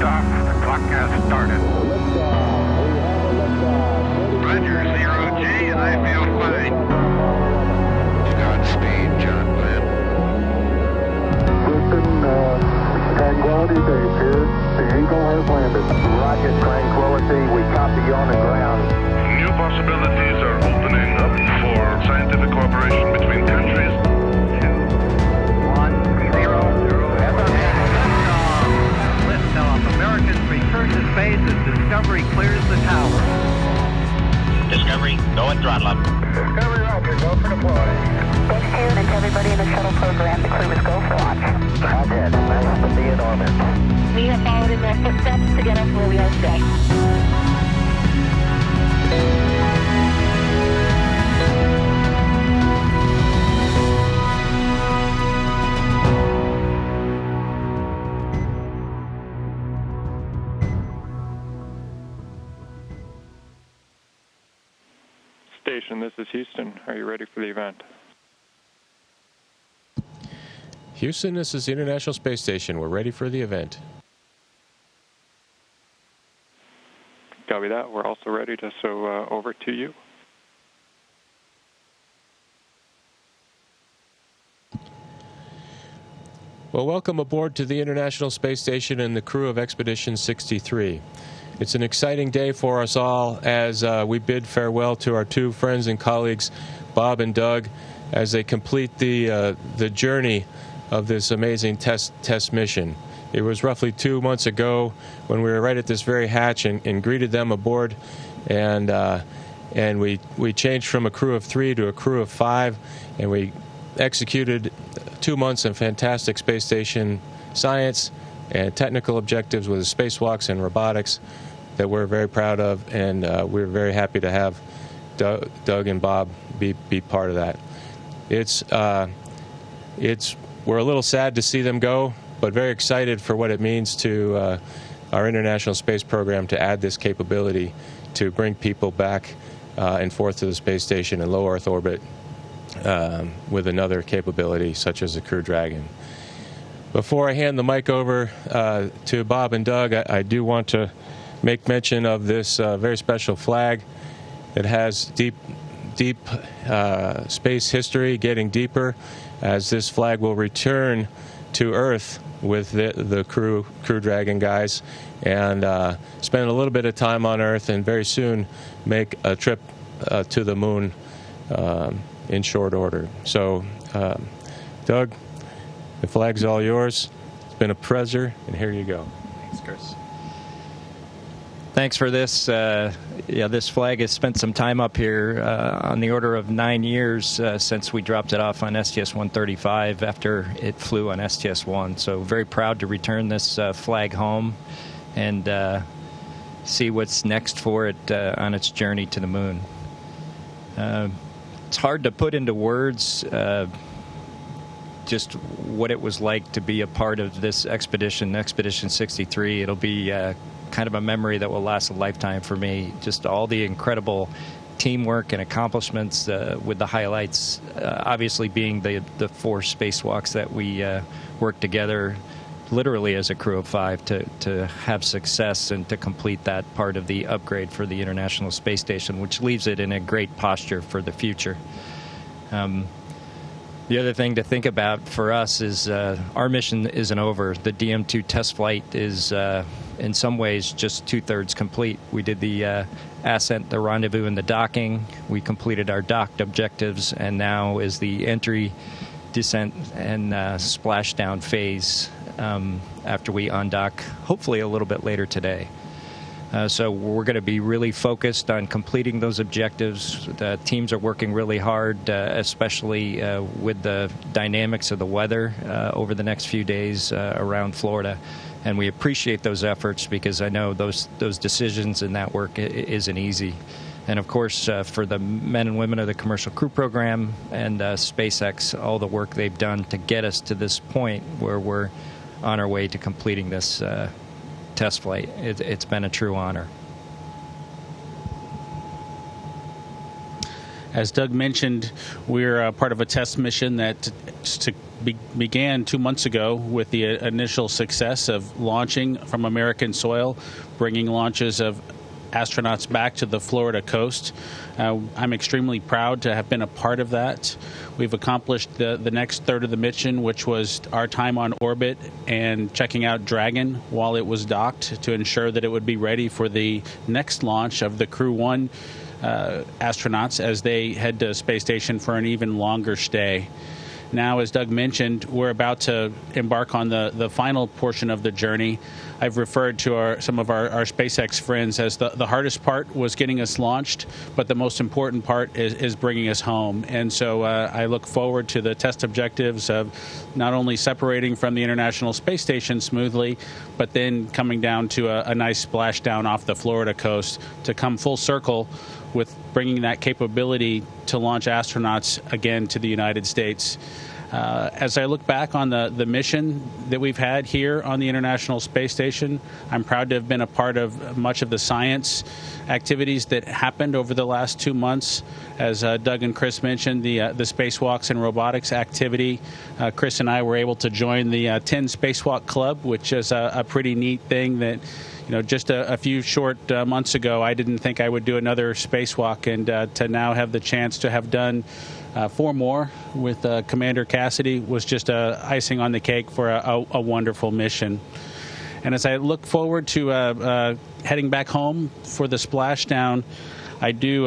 liftoff. The clock has started. Roger, zero G, and I feel fine. Godspeed, John Glenn. Houston, uh, Tranquility Base here. The Eagle has landed. Rocket Tranquility, we copy on the ground. New possibilities are opening up for scientific cooperation between countries. Return to space as Discovery clears the tower. Discovery, go and throttle up. Discovery Roger, go for deploy. Thanks, June, and to everybody in the shuttle program. The crew is go for launch. Roger, nice to be in orbit. We have followed in their footsteps to get us where we are today. This is Houston. Are you ready for the event? Houston, this is the International Space Station. We're ready for the event. Copy that. We're also ready to, so uh, over to you. Well, welcome aboard to the International Space Station and the crew of Expedition 63. It's an exciting day for us all as uh, we bid farewell to our two friends and colleagues, Bob and Doug, as they complete the uh, the journey of this amazing test test mission. It was roughly two months ago when we were right at this very hatch and, and greeted them aboard, and uh, and we we changed from a crew of three to a crew of five, and we executed two months of fantastic space station science and technical objectives with spacewalks and robotics that we're very proud of, and uh, we're very happy to have Doug, Doug and Bob be be part of that. It's uh, it's we're a little sad to see them go, but very excited for what it means to uh, our international space program to add this capability to bring people back uh, and forth to the space station in low Earth orbit um, with another capability such as the Crew Dragon. Before I hand the mic over uh, to Bob and Doug, I, I, do want to make mention of this uh, very special flag that has deep, deep uh, space history, getting deeper, as this flag will return to Earth with the, the crew, Crew Dragon guys, and uh, spend a little bit of time on Earth, and very soon make a trip uh, to the moon um, in short order. So, um, Doug. The flag's all yours. It's been a pleasure, and here you go. Thanks, Chris. Thanks for this. Uh, yeah, this flag has spent some time up here uh, on the order of nine years uh, since we dropped it off on STS 135 after it flew on STS 1. So, very proud to return this uh, flag home and uh, see what's next for it uh, on its journey to the moon. it's hard to put into words just what it was like to be a part of this expedition, Expedition 63. It'll be uh, kind of a memory that will last a lifetime for me. Just all the incredible teamwork and accomplishments, uh, with the highlights uh, obviously being the the four spacewalks that we uh, worked together. Literally, as a crew of five, to, to have success and to complete that part of the upgrade for the International Space Station, which leaves it in a great posture for the future. Um, the other thing to think about for us is uh, our mission isn't over. The DM2 test flight is, uh, in some ways, just two thirds complete. We did the uh, ascent, the rendezvous, and the docking. We completed our docked objectives, and now is the entry, descent, and uh, splashdown phase um, after we undock, hopefully a little bit later today. Uh, so we're going to be really focused on completing those objectives. The teams are working really hard, uh, especially uh, with the dynamics of the weather uh, over the next few days uh, around Florida. And we appreciate those efforts because I know those those decisions and that work isn't easy. And of course, uh, for the men and women of the Commercial Crew Program and SpaceX, all the work they've done to get us to this point where we're on our way to completing this test flight. It, has been a true honor. As Doug mentioned, we're uh, part of a test mission that to be, began two months ago with the initial success of launching from American soil, bringing launches of astronauts back to the Florida coast. Uh, I'm extremely proud to have been a part of that. We've accomplished the, the next third of the mission, which was our time on orbit and checking out Dragon while it was docked to ensure that it would be ready for the next launch of the Crew 1 uh, astronauts as they head to space station for an even longer stay. Now, as Doug mentioned, we're about to embark on the, the final portion of the journey. I've referred to our, some of our, our SpaceX friends as the, the hardest part was getting us launched, but the most important part is, is bringing us home. And so uh, I look forward to the test objectives of not only separating from the International Space Station smoothly, but then coming down to a, a nice splashdown off the Florida coast to come full circle with bringing that capability to launch astronauts again to the United States. Uh, as I look back on the, the mission that we've had here on the International Space Station, I'm proud to have been a part of much of the science activities that happened over the last two months. As uh, Doug and Chris mentioned, the uh, the spacewalks and robotics activity. Uh, Chris and I were able to join the uh, 10 Spacewalk Club, which is a, a pretty neat thing that you know, just a, a few short uh, months ago, I didn't think I would do another spacewalk, and uh, to now have the chance to have done uh, four more with uh, Commander Cassidy was just a icing on the cake for a, a, a wonderful mission. And as I look forward to uh, uh, heading back home for the splashdown, I do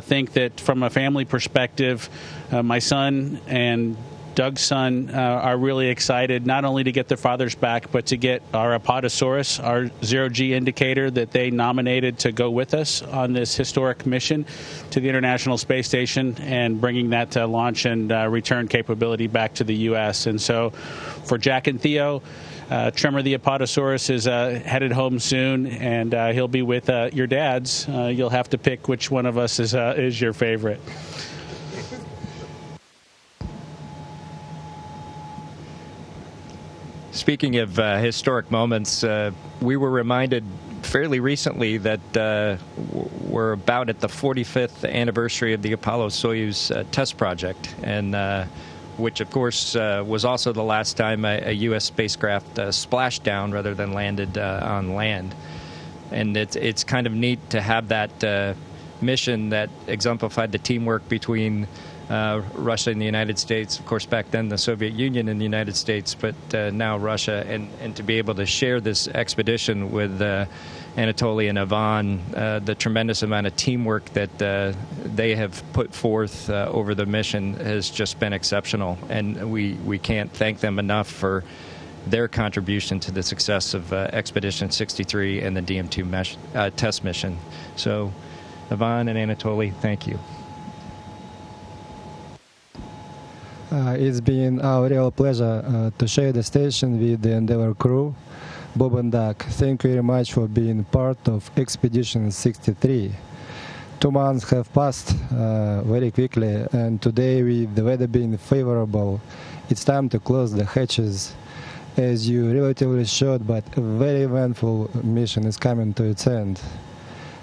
think that from a family perspective, my son and Doug's son uh, are really excited not only to get their fathers back, but to get our Apatosaurus, our zero G indicator that they nominated to go with us on this historic mission to the International Space Station and bringing that launch and uh, return capability back to the U.S. And so for Jack and Theo, uh, Tremor the Apatosaurus is uh, headed home soon, and uh, he'll be with uh, your dads. Uh, you'll have to pick which one of us is uh, is your favorite. Speaking of uh, historic moments, uh, we were reminded fairly recently that uh, we're about at the 45th anniversary of the Apollo Soyuz uh, test project, and uh, which, of course, uh, was also the last time a, a U.S. spacecraft splashed down rather than landed on land. And it's it's kind of neat to have that mission that exemplified the teamwork between uh, Russia and the United States. Of course, back then the Soviet Union and the United States, but uh, now Russia, and, and to be able to share this expedition with uh, Anatoly and Ivan, uh, the tremendous amount of teamwork that uh, they have put forth uh, over the mission has just been exceptional, and we, we can't thank them enough for their contribution to the success of Expedition 63 and the DM2 mesh, test mission. So, Ivan and Anatoly, thank you. Uh, it's been our real pleasure uh, to share the station with the Endeavour crew. Bob and Doug, thank you very much for being part of Expedition 63. Two months have passed uh, very quickly, and today, with the weather being favorable, it's time to close the hatches. As you relatively short but very eventful mission is coming to its end.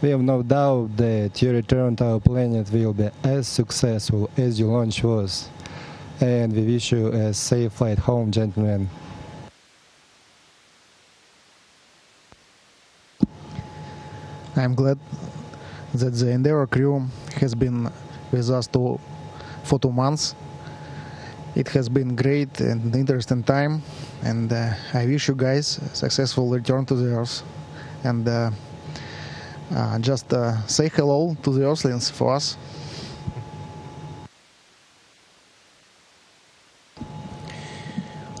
We have no doubt that your return to our planet will be as successful as your launch was and we wish you a safe flight home, gentlemen. I'm glad that the Endeavour crew has been with us to, for two months. It has been great and interesting time, and uh, I wish you guys a successful return to the Earth. And uh, uh, just uh, say hello to the Earthlings for us.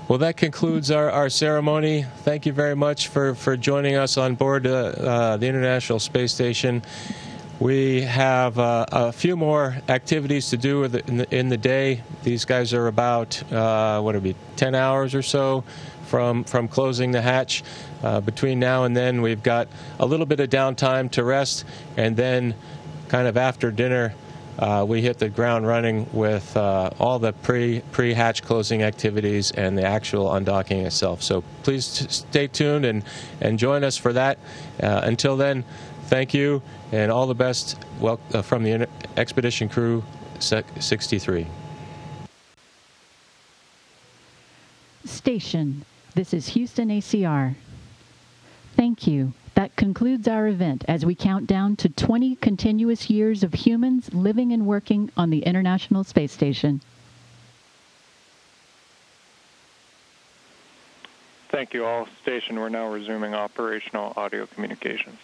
Well, that concludes our, our ceremony. Thank you very much for, for joining us on board uh, uh, the International Space Station. We have uh, a few more activities to do in the, in the day. These guys are about, uh, what would it be, 10 hours or so from, from closing the hatch. Uh, between now and then, we've got a little bit of downtime to rest, and then kind of after dinner, uh, we hit the ground running with uh, all the pre pre hatch closing activities and the actual undocking itself. So please stay tuned and and join us for that. Uh, until then, thank you, and all the best well, uh, from the Expedition Crew Sec- 63. Station. This is Houston ACR. Thank you. That concludes our event as we count down to 20 continuous years of humans living and working on the International Space Station. Thank you all. Station, we're now resuming operational audio communications.